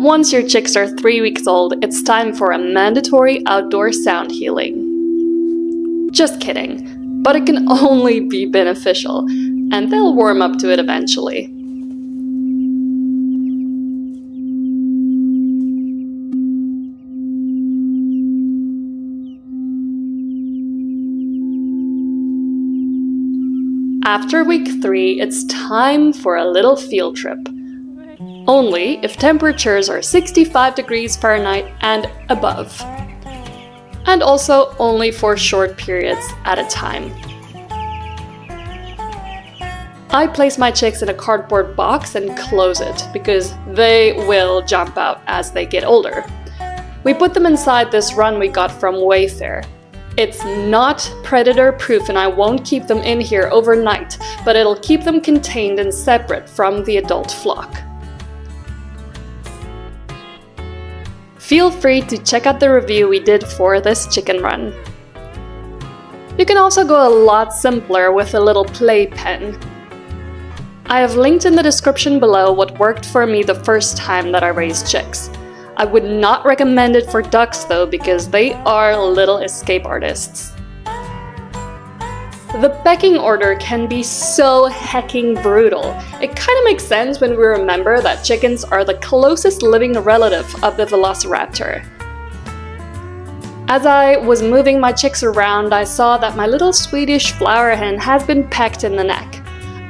Once your chicks are three weeks old, it's time for a mandatory outdoor sound healing. Just kidding, but it can only be beneficial, and they'll warm up to it eventually. After week 3, it's time for a little field trip. Only if temperatures are 65 degrees Fahrenheit and above. And also only for short periods at a time. I place my chicks in a cardboard box and close it, because they will jump out as they get older. We put them inside this run we got from Wayfair, it's not predator proof and I won't keep them in here overnight, but it'll keep them contained and separate from the adult flock. Feel free to check out the review we did for this chicken run. You can also go a lot simpler with a little playpen. I have linked in the description below what worked for me the first time that I raised chicks. I would not recommend it for ducks though because they are little escape artists. The pecking order can be so hecking brutal. It kind of makes sense when we remember that chickens are the closest living relative of the velociraptor. As I was moving my chicks around, I saw that my little Swedish flower hen has been pecked in the neck.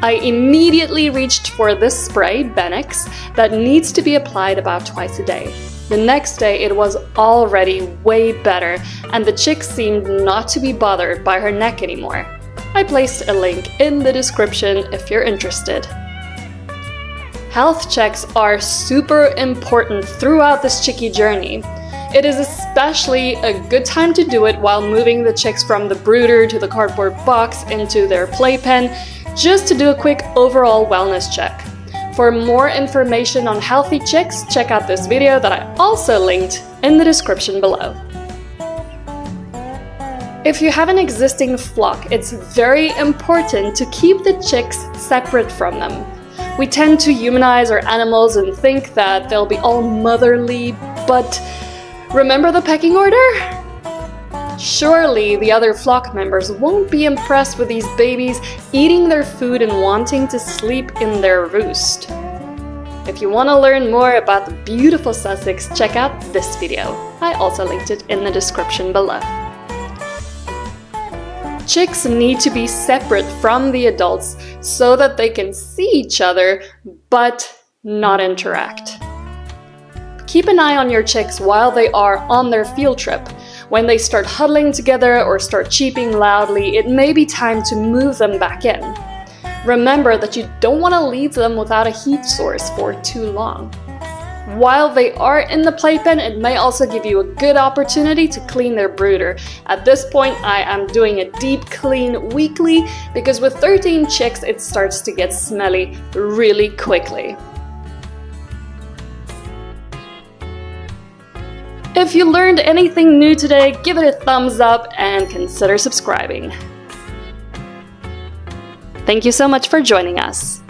I immediately reached for this spray, Banixx, that needs to be applied about twice a day. The next day it was already way better and the chick seemed not to be bothered by her neck anymore. I placed a link in the description if you're interested. Health checks are super important throughout this chickie journey. It is especially a good time to do it while moving the chicks from the brooder to the cardboard box into their playpen, just to do a quick overall wellness check. For more information on healthy chicks, check out this video that I also linked in the description below. If you have an existing flock, it's very important to keep the chicks separate from them. We tend to humanize our animals and think that they'll be all motherly, but remember the pecking order? Surely the other flock members won't be impressed with these babies eating their food and wanting to sleep in their roost. If you want to learn more about the beautiful Sussex, check out this video. I also linked it in the description below. Chicks need to be separate from the adults so that they can see each other but not interact. Keep an eye on your chicks while they are on their field trip when they start huddling together or start cheeping loudly, it may be time to move them back in. Remember that you don't want to leave them without a heat source for too long. While they are in the playpen, it may also give you a good opportunity to clean their brooder. At this point, I am doing a deep clean weekly because with 13 chicks, it starts to get smelly really quickly. If you learned anything new today, give it a thumbs up and consider subscribing. Thank you so much for joining us.